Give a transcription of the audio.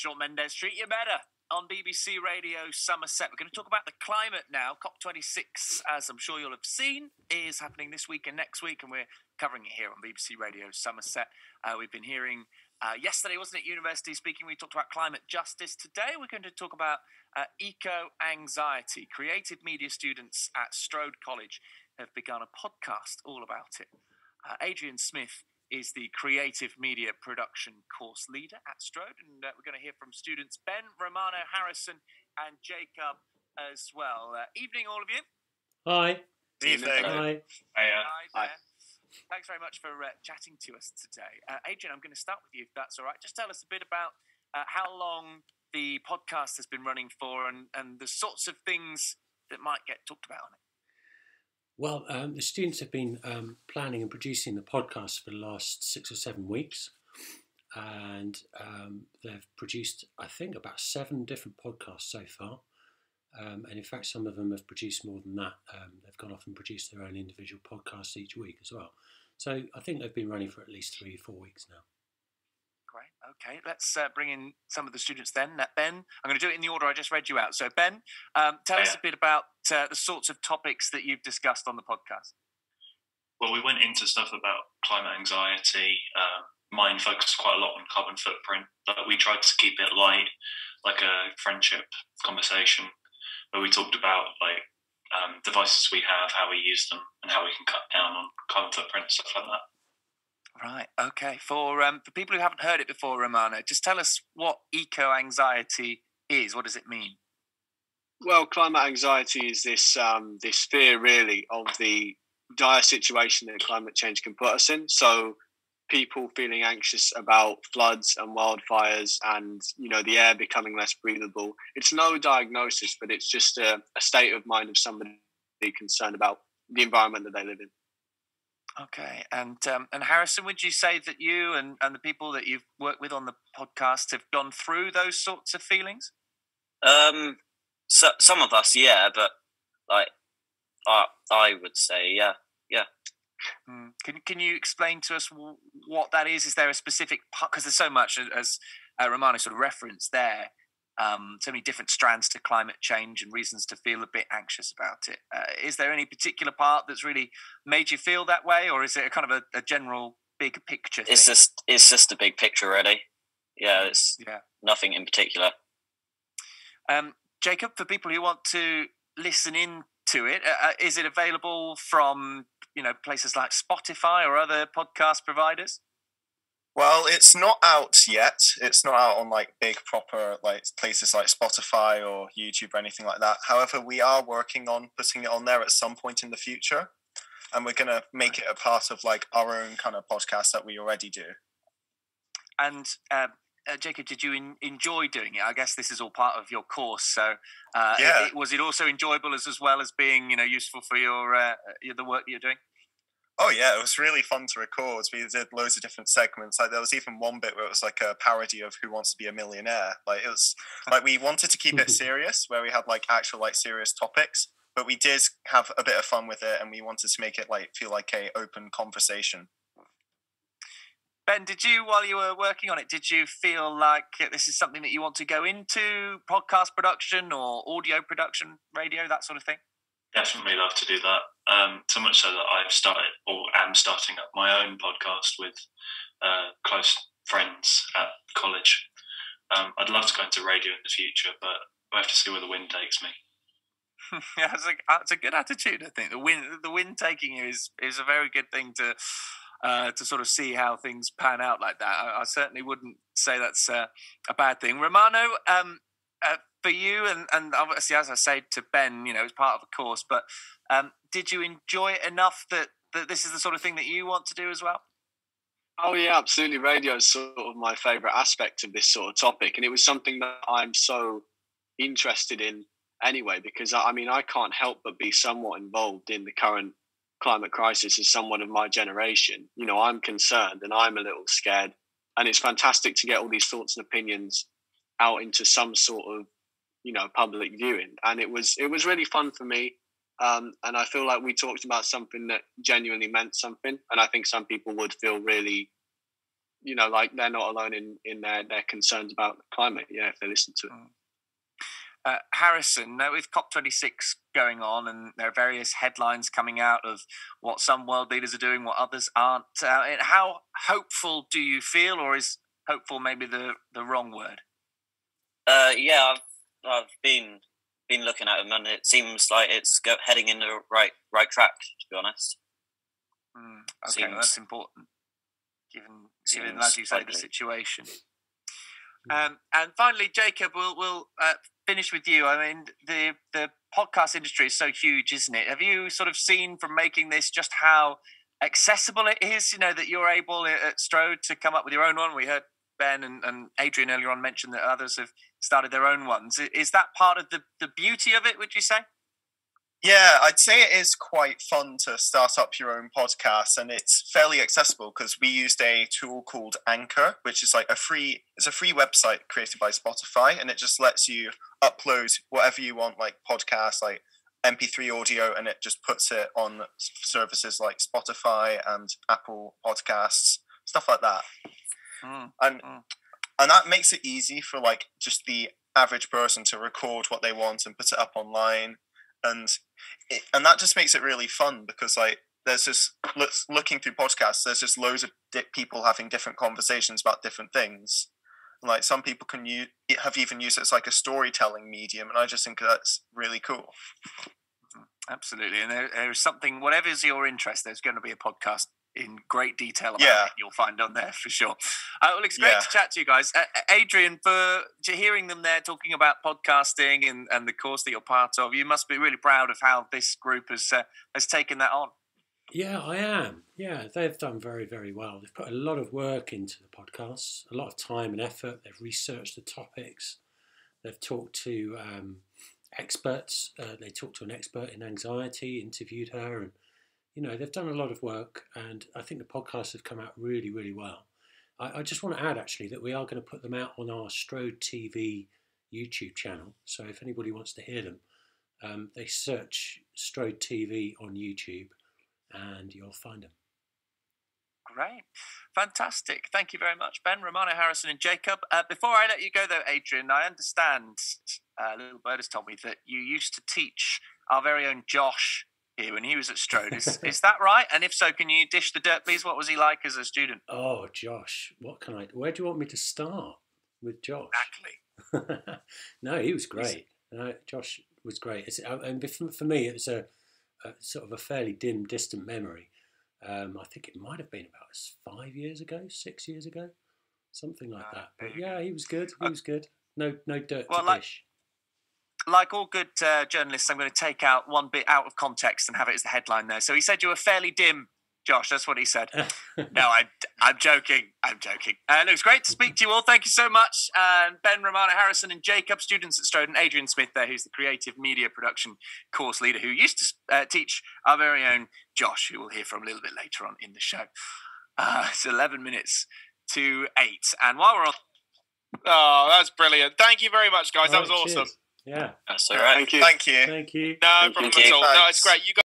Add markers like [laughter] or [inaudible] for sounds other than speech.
Shawn Mendes treat you better on BBC Radio Somerset. We're going to talk about the climate now. COP26, as I'm sure you'll have seen, is happening this week and next week, and we're covering it here on BBC Radio Somerset. Uh, we've been hearing uh, yesterday, wasn't it, University speaking? We talked about climate justice. Today, we're going to talk about uh, eco anxiety. Creative media students at Strode College have begun a podcast all about it. Uh, Adrian Smith is the creative media production course leader at Strode, and uh, we're going to hear from students Ben, Romano, Harrison, and Jacob as well. Uh, evening, all of you. Hi. Evening. Hi. Hi. Hi. Thanks very much for uh, chatting to us today. Uh, Adrian, I'm going to start with you, if that's all right. Just tell us a bit about uh, how long the podcast has been running for and, and the sorts of things that might get talked about on it. Well, um, the students have been um, planning and producing the podcast for the last six or seven weeks, and um, they've produced, I think, about seven different podcasts so far. Um, and in fact, some of them have produced more than that. Um, they've gone off and produced their own individual podcasts each week as well. So I think they've been running for at least three or four weeks now. Great. Okay, let's uh, bring in some of the students then. Ben, I'm going to do it in the order I just read you out. So, Ben, um, tell Yeah. us a bit about uh, the sorts of topics that you've discussed on the podcast. Well, we went into stuff about climate anxiety. Um, mine focused quite a lot on carbon footprint, but we tried to keep it light, like a friendship conversation, where we talked about like um, devices we have, how we use them, and how we can cut down on carbon footprint, stuff like that. Right. Okay. For um, for people who haven't heard it before, Romano, just tell us what eco anxiety is. What does it mean? Well, climate anxiety is this um, this fear, really, of the dire situation that climate change can put us in. So, people feeling anxious about floods and wildfires, and you know the air becoming less breathable. It's no diagnosis, but it's just a, a state of mind of somebody concerned about the environment that they live in. Okay. And um, and Harrison, would you say that you and, and the people that you've worked with on the podcast have gone through those sorts of feelings? Um, so, some of us, yeah, but like, I I would say, yeah, Mm. Can can you explain to us w- what that is? Is there a specific part? Because there's so much as- uh, Romano sort of referenced there. Um, so many different strands to climate change and reasons to feel a bit anxious about it. Uh, is there any particular part that's really made you feel that way, or is it a kind of a, a general big picture? it's thing? just it's just a big picture, really. Yeah, it's yeah. nothing in particular. Um, Jacob, for people who want to listen in to it, uh, uh, is it available from you know places like Spotify or other podcast providers? Well, it's not out yet. It's not out on like big proper like places like Spotify or YouTube or anything like that. However, we are working on putting it on there at some point in the future, and we're gonna make it a part of like our own kind of podcast that we already do. And uh, uh, Jacob, did you en- enjoy doing it? I guess this is all part of your course. So, uh, Yeah. it- was it also enjoyable as as well as being you know useful for your uh, your- the work that you're doing? Oh yeah, it was really fun to record. We did loads of different segments. Like there was even one bit where it was like a parody of Who Wants to Be a Millionaire. Like it was [laughs] like we wanted to keep it [laughs] serious, where we had like actual like serious topics, but we did have a bit of fun with it, and we wanted to make it like feel like a open conversation. Ben, did you while you were working on it, did you feel like this is something that you want to go into podcast production or audio production, radio, that sort of thing? Definitely love to do that. Um, so much so that I've started or am starting up my own podcast with uh, close friends at college. Um, I'd love to go into radio in the future, but we have to see where the wind takes me. yeah, [laughs] that's a, that's a good attitude. I think the wind the wind taking you is is a very good thing to uh, to sort of see how things pan out like that. I, I certainly wouldn't say that's uh, a bad thing. Romano, um, uh, for you, and and obviously as I say to Ben, you know, it's part of the course. But um, did you enjoy it enough that that this is the sort of thing that you want to do as well? Oh yeah, absolutely. Radio is sort of my favourite aspect of this sort of topic, and it was something that I'm so interested in anyway. Because I mean, I can't help but be somewhat involved in the current climate crisis as someone of my generation. You know, I'm concerned and I'm a little scared, and it's fantastic to get all these thoughts and opinions out into some sort of you know public viewing. And it was it was really fun for me. Um, and I feel like we talked about something that genuinely meant something, and I think some people would feel really you know, like they're not alone in in their their concerns about climate. Yeah, if they listen to it. Uh, Harrison, now with COP26 going on, and there are various headlines coming out of what some world leaders are doing, what others aren't. Uh, how hopeful do you feel, or is hopeful maybe the, the wrong word? Uh, yeah, I've I've been been looking at them, and it seems like it's go, heading in the right right track. To be honest. Mm, okay, seems, that's important, given given as you say likely. the situation. Um, and finally, Jacob, we'll we'll uh, finish with you. I mean, the the podcast industry is so huge, isn't it? Have you sort of seen from making this just how accessible it is? You know that you're able uh, at Strode to come up with your own one. We heard Ben and, and Adrian earlier on mention that others have started their own ones. Is that part of the the beauty of it? Would you say? Yeah, I'd say it is quite fun to start up your own podcast, and it's fairly accessible because we used a tool called Anchor, which is like a free. It's a free website created by Spotify, and it just lets you upload whatever you want, like podcasts, like MP3 audio, and it just puts it on services like Spotify and Apple Podcasts, stuff like that. Mm, and mm. and that makes it easy for like just the average person to record what they want and put it up online and it, and that just makes it really fun because like there's just looking through podcasts there's just loads of di- people having different conversations about different things. Like some people can use have even used it as like a storytelling medium and i just think that's really cool. Absolutely and there, there's something whatever's your interest there's going to be a podcast in great detail about yeah. it. You'll find on there for sure. Uh, well, it's great yeah. to chat to you guys. Uh, Adrian, for hearing them there talking about podcasting and, and the course that you're part of, you must be really proud of how this group has uh, has taken that on. Yeah, I am. Yeah, they've done very, very well. They've put a lot of work into the podcasts, a lot of time and effort. They've researched the topics. They've talked to um, experts. Uh, they talked to an expert in anxiety, interviewed her, and you know, they've done a lot of work, and I think the podcasts have come out really, really well. I, I just want to add actually that we are going to put them out on our Strode TV YouTube channel. So if anybody wants to hear them, um, they search Strode TV on YouTube, and you'll find them. Great. Fantastic. Thank you very much, Ben, Romano, Harrison, and Jacob. Uh, before I let you go, though, Adrian, I understand uh, Little Bird has told me that you used to teach our very own Josh when he was at Strode. Is, [laughs] is that right? And if so, can you dish the dirt, please? What was he like as a student? Oh, Josh, what can I? Where do you want me to start with Josh? Exactly. [laughs] no, he was great. Uh, Josh was great. It's, uh, and for me, it was a, a, sort of a fairly dim, distant memory. Um, I think it might have been about five years ago, six years ago, something like uh, that. But yeah, he was good. He uh, was good. No, no dirt well, to like, dish like all good uh, journalists, I'm going to take out one bit out of context and have it as the headline there. So he said you were fairly dim, Josh. That's what he said. [laughs] no, I, I'm joking. I'm joking. Uh, it was great to speak to you all. Thank you so much. And Ben, Romano, Harrison, and Jacob, students at Strode, and Adrian Smith there, who's the creative media production course leader, who used to uh, teach our very own Josh, who we'll hear from a little bit later on in the show. Uh, it's 11 minutes to 8. And while we're on. Oh, that's brilliant. Thank you very much, guys. that was awesome. Yeah. That's all right. Thank you. Thank you. Thank you. No Thank problem you. at all. No, it's great. You guys